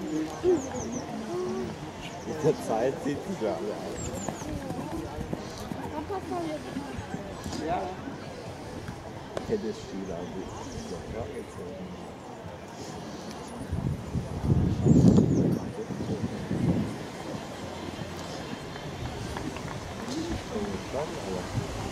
In der Zeit sitzen wir alle ein. Ja. Ich kenne das Spiel auch nicht. Thank you.